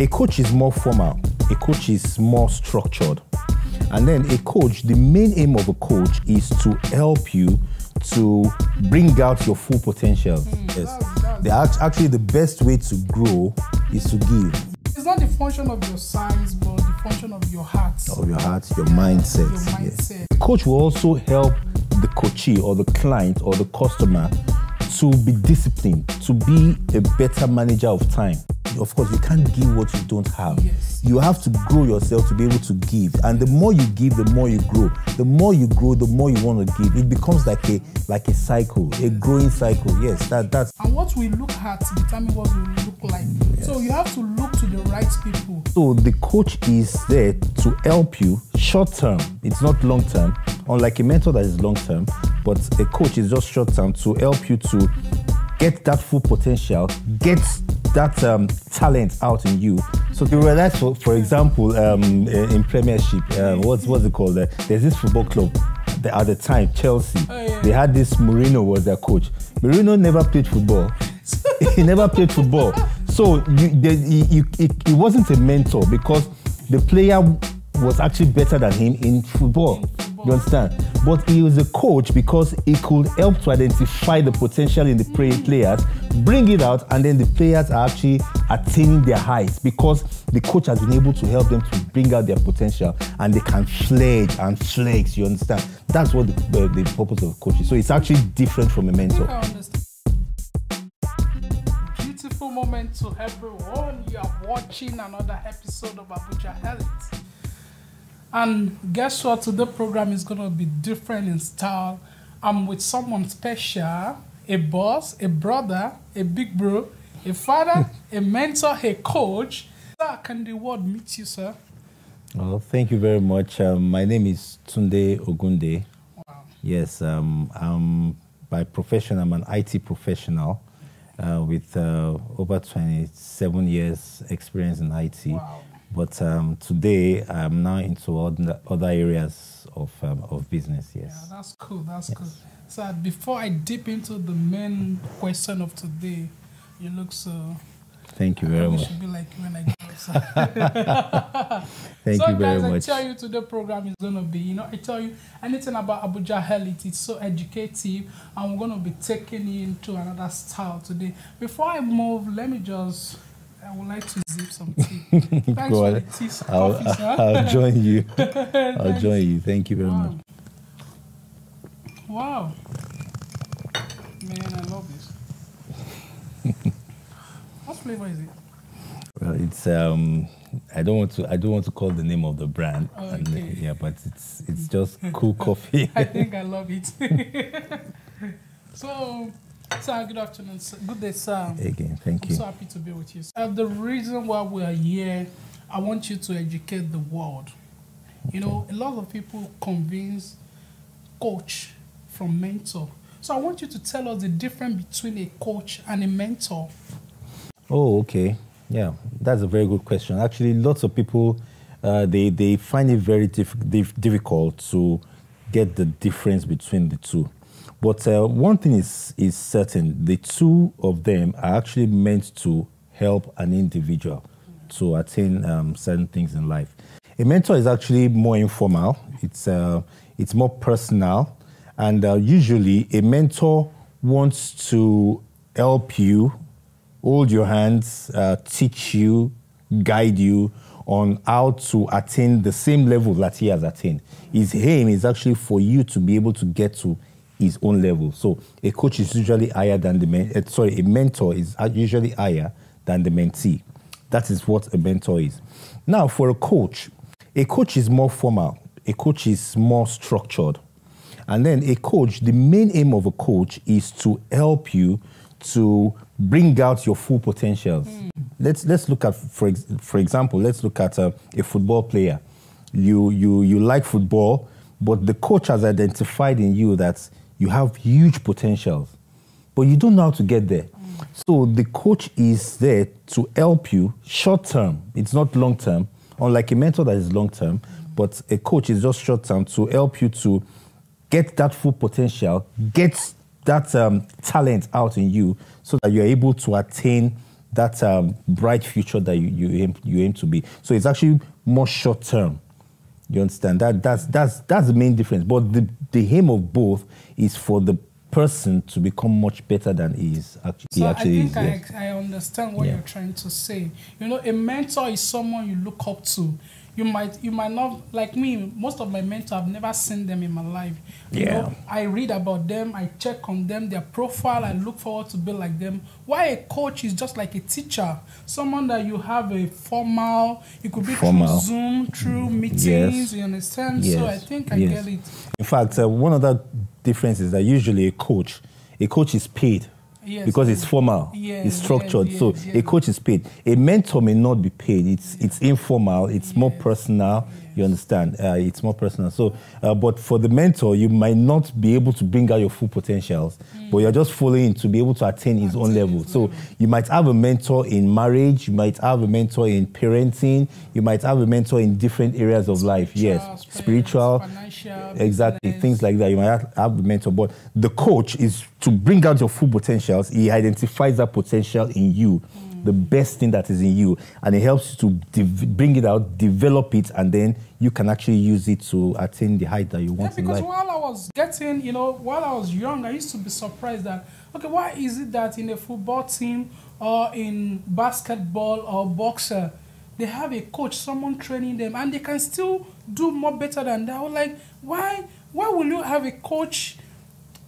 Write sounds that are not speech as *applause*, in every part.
A coach is more formal. A coach is more structured. And then a coach, the main aim of a coach is to help you to bring out your full potential. Mm, yes. The, actually, the best way to grow is to give. It's not the function of your size, but the function of your heart. Of your heart, your mindset. Your mindset. Yes. The coach will also help the coachee or the client or the customer to be disciplined, to be a better manager of time. Of course, you can't give what you don't have. Yes. You have to grow yourself to be able to give. And the more you give, the more you grow. The more you grow, the more you want to give. It becomes like a like a cycle, a growing cycle. Yes, that that's And what we look at determine what we look like. So you have to look to the right people. So the coach is there to help you short term. It's not long term. Unlike a mentor that is long term, but a coach is just short term to help you to get that full potential, get that um, talent out in you. So you realize, for, for example, um, in Premiership, uh, what's what's it called? Uh, there's this football club. The, at the time, Chelsea, Oh, yeah. they had this Mourinho was their coach. Mourinho never played football. *laughs* he never played football. So you, the, he, he, he- he wasn't a mentor because the player was actually better than him in football. You understand? But he was a coach because he could help to identify the potential in the play- players, bring it out, and then the players are actually attaining their heights because the coach has been able to help them to bring out their potential and they can fledge and flex. You understand? That's what the, the purpose of a coach is. So it's actually different from a mentor. Beautiful moment to everyone. You are watching another episode of Abuja Elite. And guess what? Today program is gonna be different in style. I'm with someone special, a boss, a brother, a big bro, a father, *laughs* a mentor, a coach. Sir, can the world meet you, sir? Well, thank you very much. Um, my name is Tunde Ogunde. Wow. Yes, um, I'm by profession, I'm an IT professional uh, with uh, over 27 years experience in IT. Wow. But um, today I'm now into other, other areas of, um, of business, yes. Yeah, that's cool. That's cool. So before I dip into the main question of today, you look so. Thank you very much. should be like when I. So. *laughs* Thank so you very guys, much. I tell you today program is gonna be, you know, I tell you anything about Abuja Elite, it's so educative, and we're gonna be taking you into another style today. Before I move, let me just. I would like to zip some tea. *laughs* Thanks Go the tea, I'll, coffee. *laughs* I'll join you. *laughs* I'll join you. Thank you very much. Wow. Man, I love this. what flavor is it? Well, it's um, I don't want to I don't want to call the name of the brand. and, uh, Okay. yeah, but it's it's just cool coffee. I think I love it. so, sir, good afternoon. Sir. Good day, sir. Again, thank I'm you. so happy to be with you. Uh, the reason why we are here, I want you to educate the world. You know, a lot of people convince coach from mentor. So I want you to tell us the difference between a coach and a mentor. Oh, okay. Yeah, that's a very good question. Actually, lots of people uh, they they find it very diff- dif- difficult to get the difference between the two. But uh, one thing is is certain: the two of them are actually meant to help an individual to attain um, certain things in life. A mentor is actually more informal. It's uh, it's more personal, and uh, usually a mentor wants to help you hold your hands, uh, teach you, guide you on how to attain the same level that he has attained. His aim is actually for you to be able to get to his own level. So a coach is usually higher than the men- uh, sorry, a mentor is usually higher than the mentee. That is what a mentor is. Now, for a coach, a coach is more formal. A coach is more structured. And then a coach, the main aim of a coach is to help you to bring out your full potentials. Let's let's look at for for example, let's look at a, a football player. You you you like football, but the coach has identified in you that you have huge potentials, but you don't know how to get there. So the coach is there to help you short term. It's not long term. Unlike a mentor that is long term, but a coach is just short term to help you to get that full potential, get that um, talent out in you so that you're able to attain that um, bright future that you, you aim you aim to be. So it's actually more short term. You understand that that's that's that's the main difference. But the the aim of both is for the person to become much better than he is actually. So actually I think is, yes. I, I understand what Yeah. you're trying to say. You know, a mentor is someone you look up to. You might you might not like me. Most of my mentors, I've never seen them in my life. You Yeah. know, I read about them. I check on them, their profile. I look forward to be like them. Why a coach is just like a teacher, someone that you have a formal. It could be Formal. through Zoom, through meetings. Yes. You understand? So I think I Yes. get it. In fact, uh, one other difference is that usually a coach, a coach is paid Yes. because it's formal, Yes, it's structured. yes, so a coach is paid. A mentor may not be paid. It's it's informal. It's more personal. You understand? Uh, it's more personal. So, uh, but for the mentor, you might not be able to bring out your full potentials, but you're just following to be able to attain his own level. his So you might have a mentor in marriage. You might have a mentor in parenting. You might have a mentor in different areas of life. Yes, spiritual, financial, exactly business. things like that you might have, have a mentor but the coach is to bring out your full potentials he identifies that potential in you the best thing that is in you and it helps you to bring it out develop it and then you can actually use it to attain the height that you Yeah, want in because life while I was getting, you know, while I was young, I used to be surprised that, okay, why is it that in a football team or in basketball or boxer, they have a coach, someone training them, and they can still do more better than that? I was like, why, why will you have a coach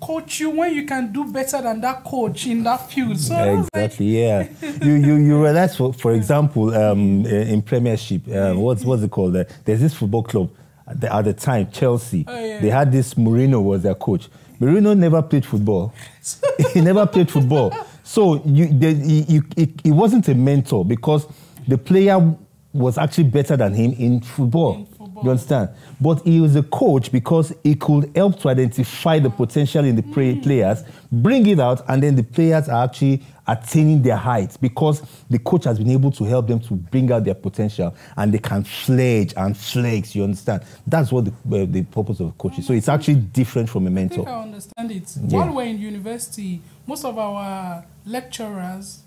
coach you when you can do better than that coach in that field? So was like, exactly yeah. You you you realize for, for example um uh, in premiership uh, what's what's it called? Uh, there's this football club at the, at the time chelsea. Oh, yeah. they had this Mourinho was their coach. Mourinho never played football. *laughs* He never played football. So you, the, you, you it, it wasn't a mentor because the player was actually better than him in football. You understand? But he was a coach because he could help to identify the potential in the play- players, bring it out, and then the players are actually attaining their heights because the coach has been able to help them to bring out their potential and they can fledge and flex. You understand? That's what the, uh, the purpose of a coach is. So it's actually different from a I think mentor. I understand it. Yeah. While we're in university, most of our lecturers,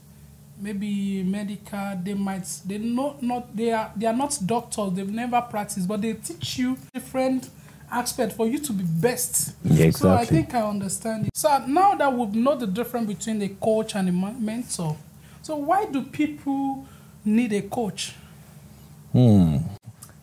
maybe medical, they might they not not they are they are not doctors. They've never practiced, but they teach you different aspect for you to be best. Yeah, exactly. So I think I understand it. So now that we know the difference between a coach and a mentor, so why do people need a coach? Hmm.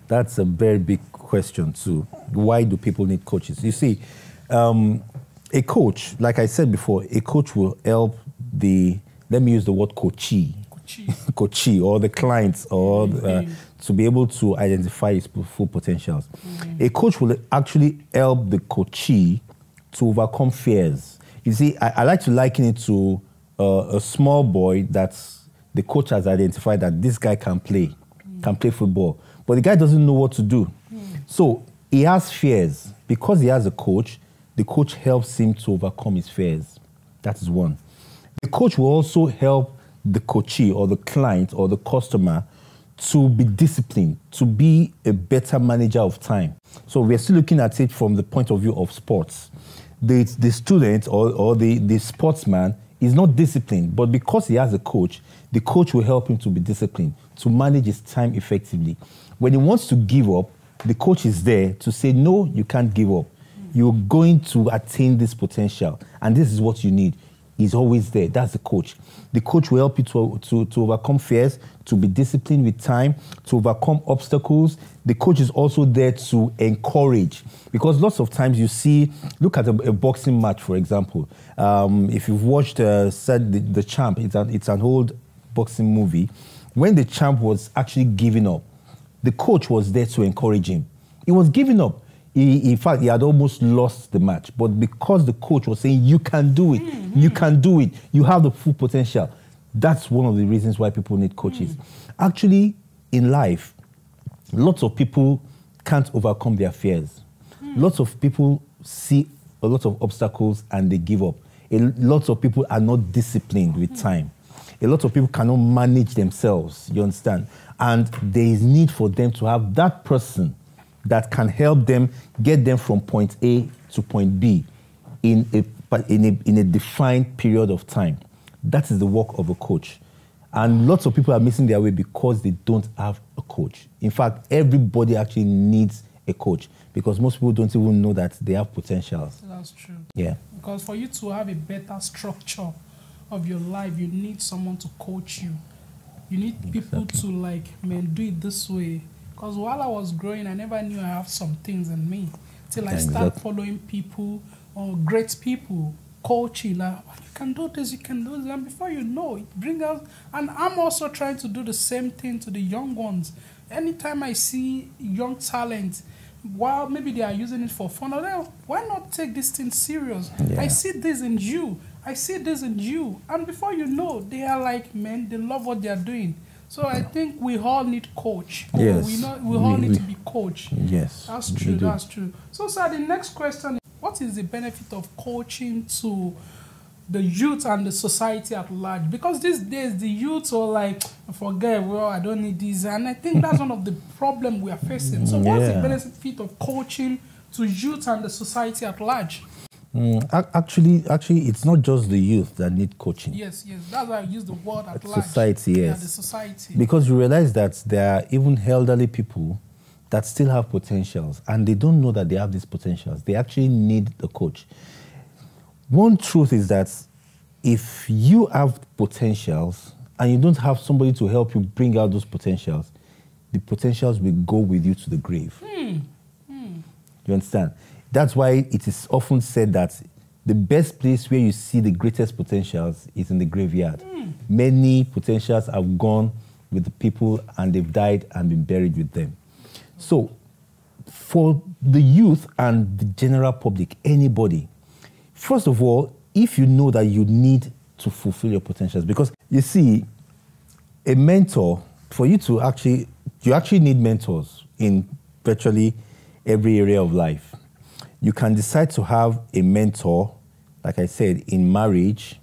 That's a very big question too. Why do people need coaches? You see, um, a coach, like I said before, a coach will help the. Let me use the word coachee, Coachee. coachee, *laughs* or the clients, or uh, to be able to identify his full potentials. A coach will actually help the coachee to overcome fears. You see, I, I like to liken it to uh, a small boy that the coach has identified that this guy can play, can play football, but the guy doesn't know what to do. So he has fears. Because he has a coach, the coach helps him to overcome his fears. That is one. The coach will also help the coachee or the client or the customer to be disciplined, to be a better manager of time. So we're still looking at it from the point of view of sports. The, the student or, or the, the sportsman is not disciplined, but because he has a coach, the coach will help him to be disciplined, to manage his time effectively. When he wants to give up, the coach is there to say, No, you can't give up. You're going to attain this potential, and this is what you need. He's always there. That's the coach. The coach will help you to, to, to overcome fears, to be disciplined with time, to overcome obstacles. The coach is also there to encourage. Because lots of times you see, look at a, a boxing match, for example. Um, if you've watched uh, said the, the Champ, it's an, it's an old boxing movie. When the champ was actually giving up, the coach was there to encourage him. He was giving up. He, in fact, he had almost lost the match. But because the coach was saying, You can do it, you mm-hmm. can do it, you have the full potential, that's one of the reasons why people need coaches. Mm. Actually, in life, lots of people can't overcome their fears. Mm. Lots of people see a lot of obstacles and they give up. A lot of people are not disciplined with mm. time. A lot of people cannot manage themselves, you understand? And there is need for them to have that person that can help them get them from point A to point B in a, in a, in a defined period of time. That is the work of a coach. And lots of people are missing their way because they don't have a coach. In fact, everybody actually needs a coach because most people don't even know that they have potentials. That's true. Yeah. Because for you to have a better structure of your life, you need someone to coach you. You need people to like, man, do it this way. Because while I was growing, I never knew I have some things in me till I start following people or great people coaching like "Oh, you can do this you can do this. And before you know it bring out and i'm also trying to do the same thing to the young ones. Anytime i see young talent while maybe they are using it for fun or they- why not take this thing serious? Yeah. i see this in you. I see this in you. And before you know they are like men. They love what they are doing so i think we all need coach Yes. we, know, we all We- need we- to be coached Yes. that's true. That's true. So, sir, the next question: is, What is the benefit of coaching to the youth and the society at large? Because these days the youth are like, "Forget, well, I don't need this," and I think that's one of the problem we are facing. So, what's the benefit of coaching to youth and the society at large? Mm, actually, actually, it's not just the youth that need coaching. Yes, yes, that's why I use the word at At large. society, Yeah, yes. the society. Because you realize that there are even elderly people that still have potentials and they don't know that they have these potentials. They actually need a coach. One truth is that if you have potentials and you don't have somebody to help you bring out those potentials, the potentials will go with you to the grave. You understand? That's why it is often said that the best place where you see the greatest potentials is in the graveyard. Hmm. Many potentials have gone with the people and they've died and been buried with them. So, for the youth and the general public, anybody, first of all, if you know that you need to fulfill your potentials, because you see, a mentor, for you to actually, you actually need mentors in virtually every area of life. You can decide to have a mentor, like I said, in marriage,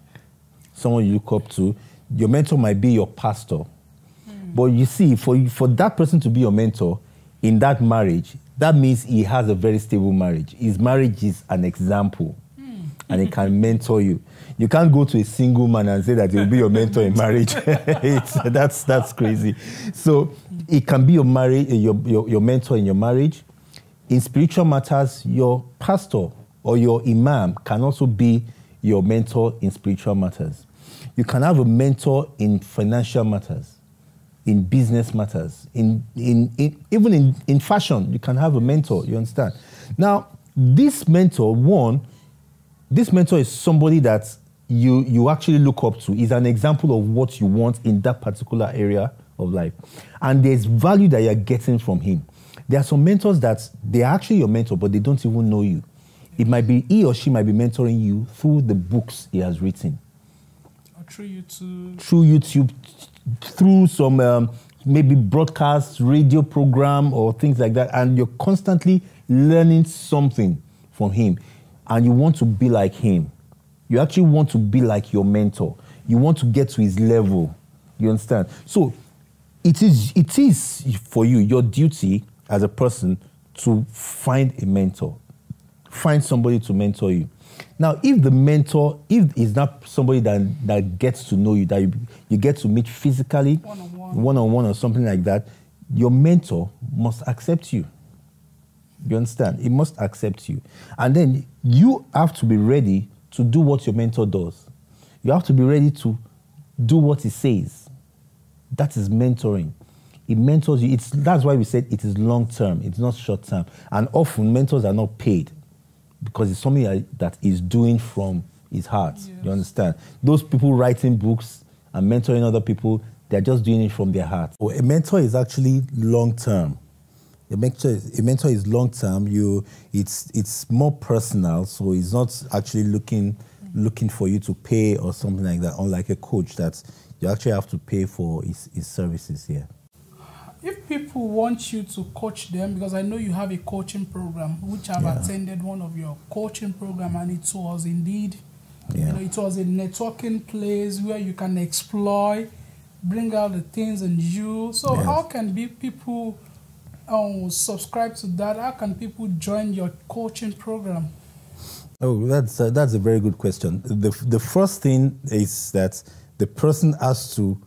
someone you look up to. Your mentor might be your pastor. Hmm. But you see, for, for that person to be your mentor in that marriage, that means he has a very stable marriage. His marriage is an example hmm. and he can mentor you. You can't go to a single man and say that he'll be your mentor in marriage. *laughs* that's, that's crazy. So it can be your, marriage, your, your, your mentor in your marriage. In spiritual matters, your pastor or your imam can also be your mentor in spiritual matters. You can have a mentor in financial matters in business matters, in, in, in even in, in fashion, you can have a mentor, you understand? Now, this mentor, one, this mentor is somebody that you, you actually look up to, is an example of what you want in that particular area of life. And there's value that you're getting from him. There are some mentors that they are actually your mentor, but they don't even know you. It might be he or she might be mentoring you through the books he has written Or through you to through YouTube, through some um, maybe broadcast, radio program, or things like that, and you're constantly learning something from him, and you want to be like him. You actually want to be like your mentor. You want to get to his level. You understand? So it is it is for you your duty as a person to find a mentor. Find somebody to mentor you. Now if the mentor if is not somebody that that gets to know you that you, you get to meet physically One-on-one. one-on-one or something like that your mentor must accept you. You understand? He must accept you. And then you have to be ready to do what your mentor does. You have to be ready to do what he says. That is mentoring. It mentors you. It's that's why we said it is long term. It's not short term. And often mentors are not paid because it's something that- that is doing from his heart. Yes. You understand? Those people writing books and mentoring other people, they're just doing it from their heart. So a mentor is actually long term. A mentor, a mentor is long term. You, it's it's more personal, so it's not actually looking looking for you to pay or something like that. Unlike a coach, that you actually have to pay for his, his services here. If people want you to coach them because i know you have a coaching program which i've Yeah. attended one of your coaching program and it was indeed you know it was a networking place where you can explore bring out the things in you so Yes. how can be people um, subscribe to that how can people join your coaching program Oh, that's uh, that's a very good question. The the first thing is that the person has to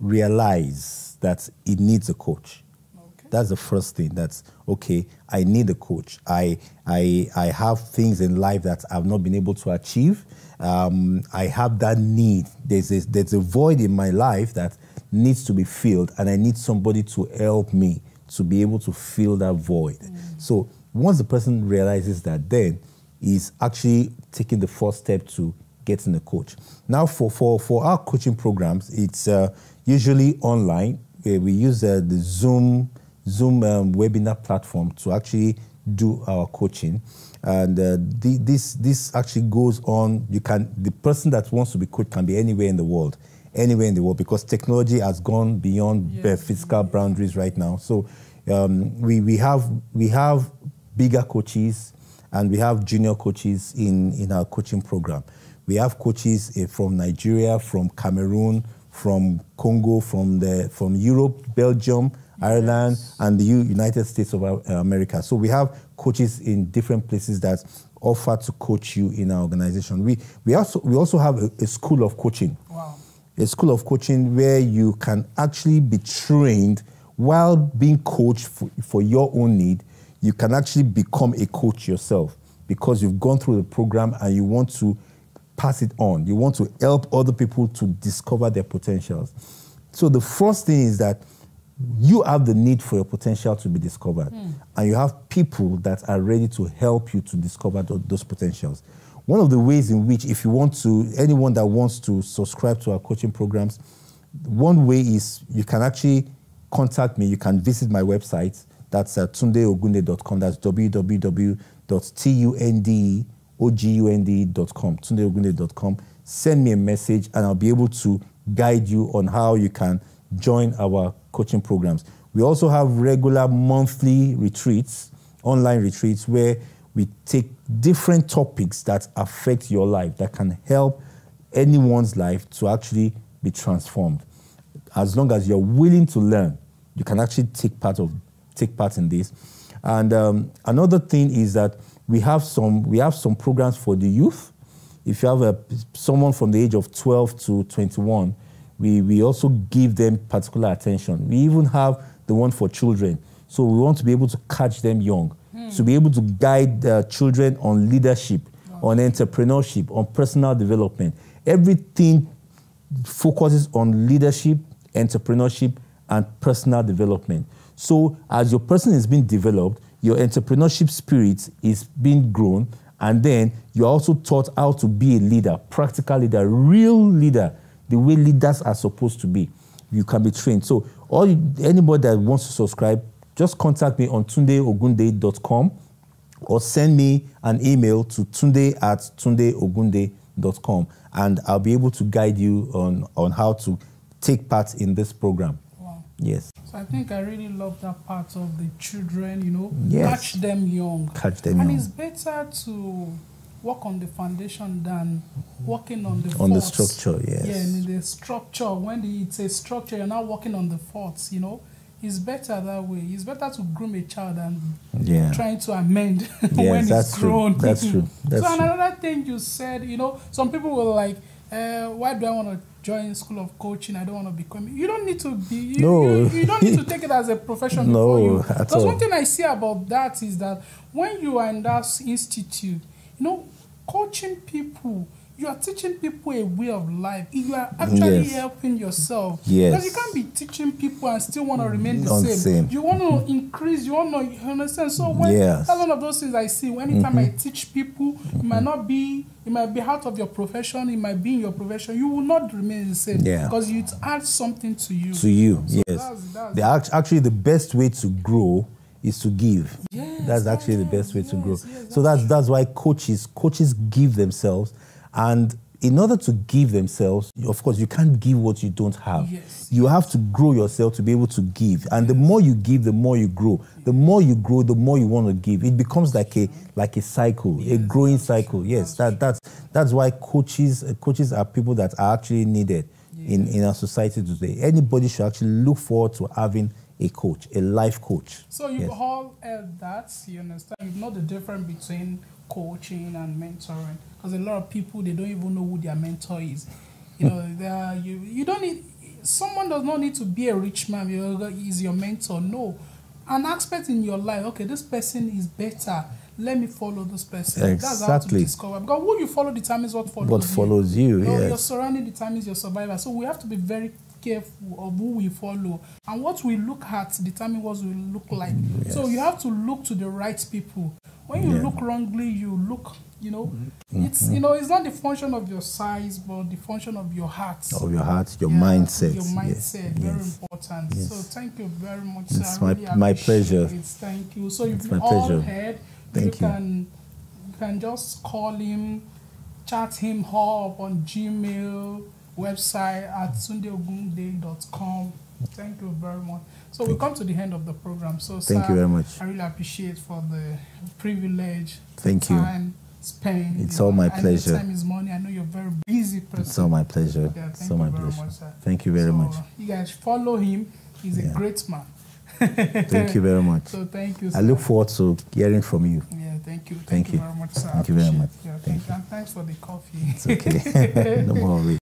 realize that it needs a coach. Okay. That's the first thing. That's okay. I need a coach. I I I have things in life that I've not been able to achieve. Um, I have that need. There's a, there's a void in my life that needs to be filled, and I need somebody to help me to be able to fill that void. So once the person realizes that, then is actually taking the first step to getting a coach. Now, for for for our coaching programs, it's uh, usually online. Uh, we use uh, the Zoom Zoom um, webinar platform to actually do our coaching. And uh, the, this this actually goes on. You can the person that wants to be coached can be anywhere in the world, anywhere in the world, because technology has gone beyond uh, Yes. physical boundaries right now. So um, we we have we have bigger coaches and we have junior coaches in in our coaching program. We have coaches eh, from Nigeria, from Cameroon, from Congo, from the from Europe, Belgium, Ireland, and the United States of America. So we have coaches in different places that offer to coach you in our organization. We we also we also have a, a school of coaching Wow. a school of coaching where you can actually be trained while being coached for, for your own need. You can actually become a coach yourself because you've gone through the program and you want to pass it on. You want to help other people to discover their potentials. So the first thing is that you have the need for your potential to be discovered, and you have people that are ready to help you to discover tho- those potentials. One of the ways in which, if you want to, anyone that wants to subscribe to our coaching programs, one way is you can actually contact me. You can visit my website. That's uh, tundeogunde.com. That's Tundeogunde.com. Send me a message, and I'll be able to guide you on how you can join our coaching programs. We also have regular monthly retreats, online retreats, where we take different topics that affect your life, that can help anyone's life to actually be transformed. As long as you're willing to learn, you can actually take part of take part in this. And um, another thing is that we have some we have some programs for the youth. If you have a, someone from the age of 12 to 21, we, we also give them particular attention. We even have the one for children. So we want to be able to catch them young, to be able to guide uh, children on leadership, on entrepreneurship, on personal development. Everything focuses on leadership, entrepreneurship, and personal development. So, as your person is being developed, your entrepreneurship spirit is being grown, and then you're also taught how to be a leader, practical leader, real leader, the way leaders are supposed to be. You can be trained. So, all you, anybody that wants to subscribe, just contact me on tundeogunde.com or send me an email to tunde at tundeogunde.com and I'll be able to guide you on, on how to take part in this program. Wow. Yes, I think I really love that part of the children, you know, Yes. catch them young. catch them and young. it's better to work on the foundation than working on the on the structure, yes. Yeah, and the structure, when the, it's a structure, you're not working on the faults. you know. It's better that way. It's better to groom a child than Yeah. trying to amend *laughs* when Yes, that's it's true. That's true. *laughs* That's so true. another thing you said, you know, some people were like, uh, "Why do I want to join school of coaching? I don't want to become." You don't need to be. You, No. you, you don't need to take it as a profession. *laughs* No, for you. at all. one thing I see about that is that when you are in that institute, you know, coaching people. You are teaching people a way of life. You are actually Yes. helping yourself. Yes. Because you can't be teaching people and still want to remain the same. same. You want to mm-hmm. increase. You want to you understand. So when Yes. that's one of those things I see. Anytime I mm-hmm. teach people, it might mm-hmm. not be, it might be out of your profession, it might be in your profession. You will not remain the same. Yeah. Because it adds something to you. To you, So yes. that's- that's- the, actually, the best way to grow is to give. Yes, that's actually the best way to grow. so that's that's why coaches coaches give themselves, and in order to give themselves, of course, you can't give what you don't have. Yes, You have to grow yourself to be able to give, and the more you give, the more you grow. The more you grow, the more you want to give. It becomes like a like a cycle, a growing cycle. Yes, that that's that's why coaches uh, coaches are people that are actually needed in in our society today. Anybody should actually look forward to having a coach, a life coach. So you've Yes. all heard that, you understand. You know the difference between coaching and mentoring. Because a lot of people they don't even know who their mentor is. You know, they are, you you don't need someone does not need to be a rich man. Is your mentor? No, an aspect in your life. Okay, this person is better. Let me follow this person. Exactly. That's how to discover. Because who you follow determines what follows What you. follows you, Your- Your yes. surrounding determines your survival. So we have to be very careful of who we follow and what we look at determine what we look like. So you have to look to the right people. When you Yeah. Mm-hmm. look wrongly, you look. You know, it's you know it's not the function of your size, but the function of your heart. Of your heart, your Yeah, mindset. Your yes, mindset, very yes. important. Yes. So thank you very much. It's. My- really my pleasure. it. Thank you. So you've my all pleasure. heard. Thank you. can you can just call him, chat him up on Gmail website at tundeogunde.com. Thank you very much. So we come to the end of the program. So Thank sir, you very much. I really appreciate for the privilege. Thank you. time spent. It's all know, my pleasure. Time is money. I know you're a very busy person. It's all my pleasure. Yeah, it's thank all you my very pleasure. much, sir. Thank you very So, much. You guys follow him. He's a great man. Thank you very much. *laughs* So thank you. I look forward to hearing from you. Yeah, thank you. Thank, Thank you. you. very much, sir. Thank you very much. Yeah, Thank thank you. And thanks for the coffee. It's okay. *laughs* no more.